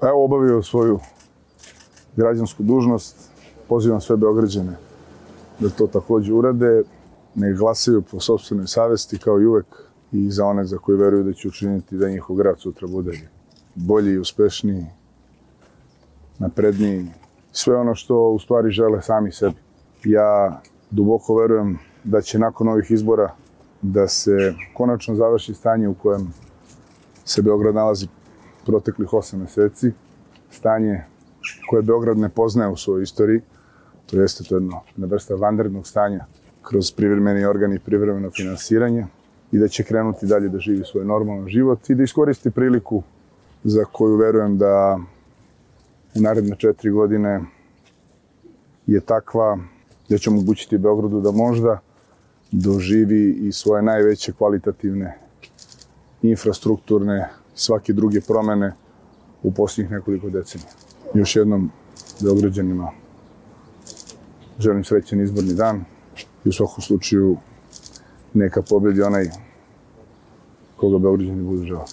Pa evo obavio svoju građansku dužnost. Pozivam sve Beograđane da to takođe urade. Ne glasaju po sobstvenoj savesti kao i uvek i za one za koje veruju da će učiniti da njihov grad sutra bude bolji i uspešniji, napredniji. Sve ono što u stvari žele sami sebi. Ja duboko verujem da će nakon ovih izbora da se konačno završi stanje u kojem se Beograd nalazi proteklih 8 meseci. Stanje koje Beograd ne poznaje u svojoj istoriji. To jeste to jedno, jedna vrsta vanrednog stanja kroz privremeni organ i privremeno finansiranje i da će krenuti dalje da živi svoj normalan život i da iskoristi priliku za koju verujem da u naredne četiri godine je takva da će omogućiti Beogradu da možda doživi i svoje najveće kvalitativne infrastrukturne svake druge promene u posljednjih nekoliko decenija. Još jednom Beograđanima želim srećan izborni dan i u svakom slučaju neka pobedi onaj koga Beograđani budu želeli.